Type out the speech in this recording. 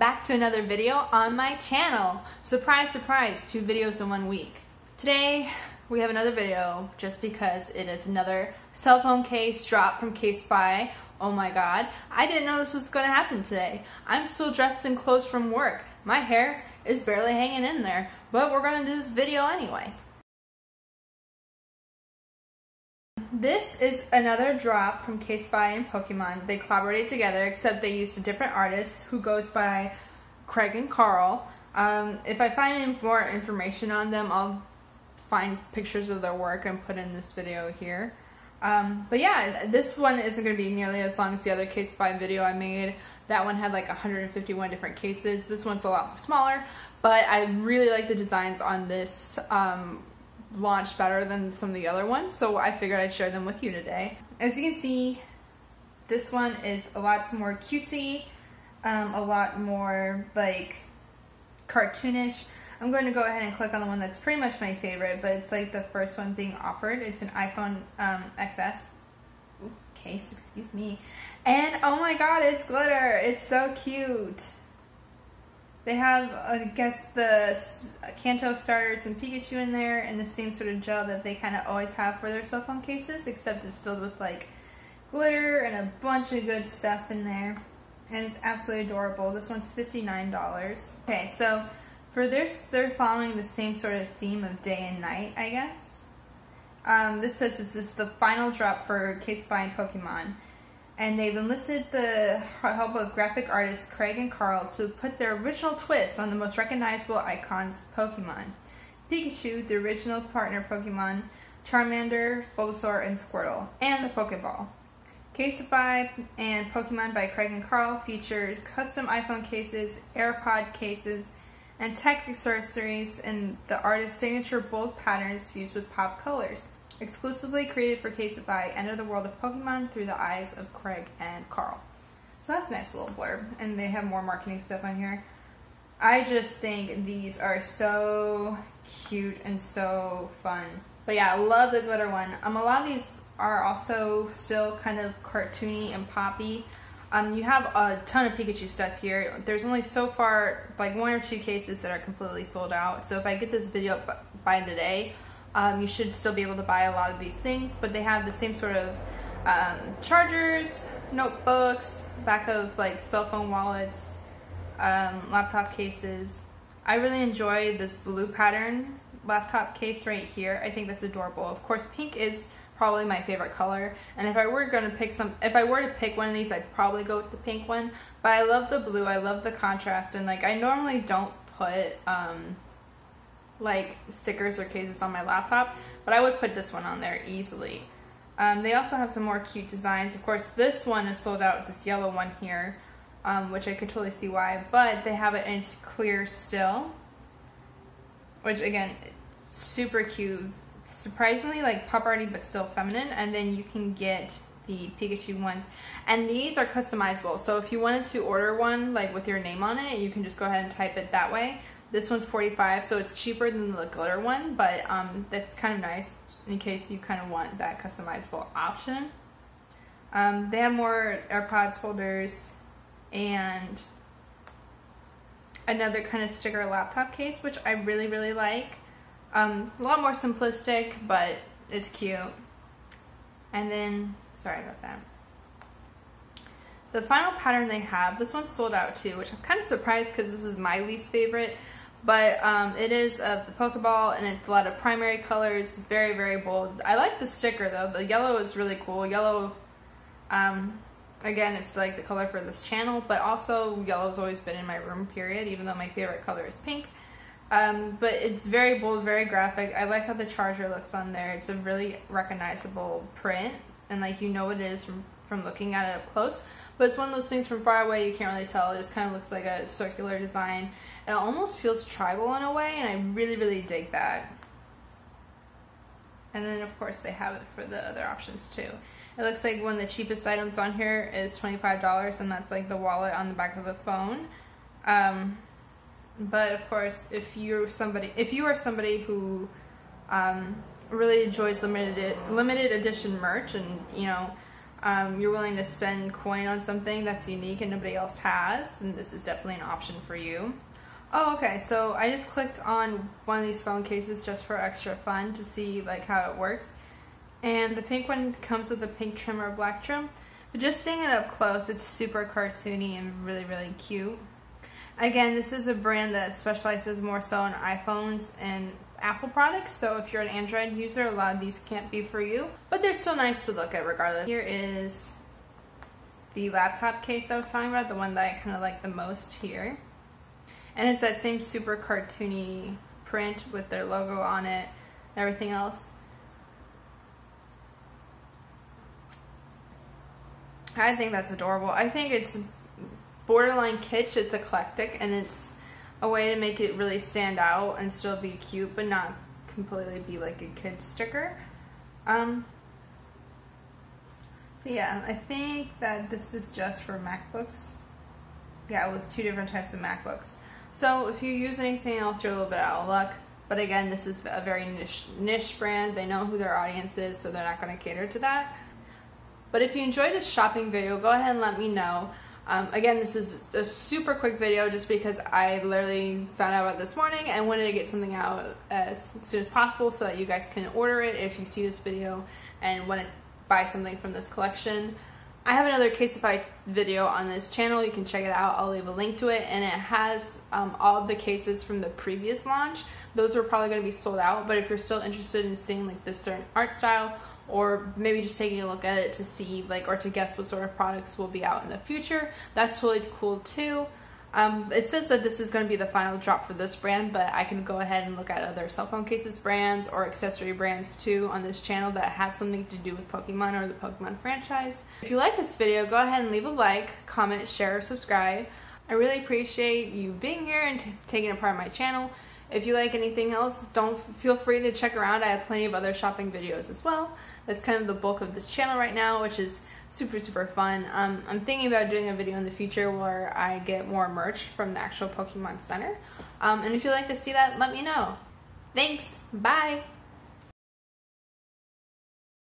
back to another video on my channel. Surprise, surprise, two videos in one week. Today, we have another video just because it is another cell phone case drop from Casetify. Oh my god, I didn't know this was going to happen today. I'm still dressed in clothes from work. My hair is barely hanging in there, but we're to do this video anyway. This is another drop from Casetify and Pokemon. They collaborated together, except they used a different artist who goes by Craig and Karl. Um, if I find more information on them, I'll find pictures of their work and put in this video here. Um, but yeah, this one isn't going to be nearly as long as the other Casetify video I made. That one had like 151 different cases. This one's a lot smaller, but I really like the designs on this um, launched better than some of the other ones, so I figured I'd share them with you today. As you can see, this one is a lot more cutesy, um, a lot more like cartoonish. I'm going to go ahead and click on the one that's pretty much my favorite, but it's like the first one being offered. It's an iPhone um, XS case, excuse me. And oh my god, it's glitter! It's so cute! They have, I guess, the Kanto starters and Pikachu in there and the same sort of gel that they kind of always have for their cell phone cases, except it's filled with like glitter and a bunch of good stuff in there. And it's absolutely adorable. This one's $59. Okay, so for this, they're following the same sort of theme of day and night, I guess. Um, this says this is the final drop for Casetify and Pokemon and they've enlisted the help of graphic artists Craig and Karl to put their original twist on the most recognizable icons Pokemon. Pikachu, the original partner Pokemon, Charmander, Bulbasaur, and Squirtle, and the Pokeball. Casetify and Pokemon by Craig and Karl features custom iPhone cases, AirPod cases, and tech accessories in the artist's signature bold patterns fused with pop colors exclusively created for Casetify, enter the world of Pokemon through the eyes of Craig and Karl. So that's a nice little blurb, and they have more marketing stuff on here. I just think these are so cute and so fun. But yeah, I love the glitter one. Um, a lot of these are also still kind of cartoony and poppy. Um, you have a ton of Pikachu stuff here. There's only so far, like one or two cases that are completely sold out. So if I get this video up by today, um, you should still be able to buy a lot of these things, but they have the same sort of um, chargers, notebooks, back of like cell phone wallets, um, laptop cases. I really enjoy this blue pattern laptop case right here. I think that's adorable. Of course, pink is probably my favorite color. And if I were going to pick some, if I were to pick one of these, I'd probably go with the pink one. But I love the blue. I love the contrast. And like, I normally don't put, um, like stickers or cases on my laptop, but I would put this one on there easily. Um, they also have some more cute designs. Of course, this one is sold out, this yellow one here, um, which I could totally see why, but they have it in clear still, which again, super cute. Surprisingly like pop arty, but still feminine, and then you can get the Pikachu ones. And these are customizable, so if you wanted to order one like with your name on it, you can just go ahead and type it that way. This one's 45 so it's cheaper than the glitter one, but um, that's kind of nice in case you kind of want that customizable option. Um, they have more AirPods holders and another kind of sticker laptop case, which I really, really like. Um, a lot more simplistic, but it's cute. And then, sorry about that. The final pattern they have, this one's sold out too, which I'm kind of surprised because this is my least favorite. But um, it is of the Pokeball and it's a lot of primary colors, very, very bold. I like the sticker though. The yellow is really cool. Yellow, um, again, it's like the color for this channel, but also yellow's always been in my room, period, even though my favorite color is pink. Um, but it's very bold, very graphic. I like how the charger looks on there. It's a really recognizable print, and like you know what it is from, from looking at it up close. But it's one of those things from far away you can't really tell. It just kind of looks like a circular design. It almost feels tribal in a way, and I really, really dig that. And then, of course, they have it for the other options too. It looks like one of the cheapest items on here is $25, and that's like the wallet on the back of the phone. Um, but of course, if you're somebody, if you are somebody who um, really enjoys limited limited edition merch, and you know um, you're willing to spend coin on something that's unique and nobody else has, then this is definitely an option for you. Oh, okay. So I just clicked on one of these phone cases just for extra fun to see like how it works. And the pink one comes with a pink trim or black trim. But just seeing it up close, it's super cartoony and really, really cute. Again, this is a brand that specializes more so in iPhones and Apple products, so if you're an Android user, a lot of these can't be for you, but they're still nice to look at regardless. Here is the laptop case I was talking about, the one that I kind of like the most here. And it's that same super cartoony print with their logo on it and everything else. I think that's adorable. I think it's borderline kitsch, it's eclectic, and it's a way to make it really stand out and still be cute, but not completely be like a kid sticker. Um, so yeah, I think that this is just for MacBooks. Yeah, with two different types of MacBooks. So if you use anything else, you're a little bit out of luck. But again, this is a very niche, niche brand. They know who their audience is, so they're not going to cater to that. But if you enjoyed this shopping video, go ahead and let me know. Um, again, this is a super quick video just because I literally found out about this morning and wanted to get something out as soon as possible so that you guys can order it if you see this video and want to buy something from this collection. I have another Casetify video on this channel. You can check it out. I'll leave a link to it. And it has um, all the cases from the previous launch. Those are probably going to be sold out. But if you're still interested in seeing like this certain art style or maybe just taking a look at it to see like or to guess what sort of products will be out in the future. That's totally cool too. Um, it says that this is going to be the final drop for this brand but I can go ahead and look at other cell phone cases brands or accessory brands too on this channel that have something to do with Pokemon or the Pokemon franchise. If you like this video go ahead and leave a like comment share or subscribe. I really appreciate you being here and taking a part of my channel. If you like anything else, don't feel free to check around. I have plenty of other shopping videos as well. That's kind of the bulk of this channel right now, which is super, super fun. Um, I'm thinking about doing a video in the future where I get more merch from the actual Pokemon Center. Um, and if you'd like to see that, let me know. Thanks. Bye.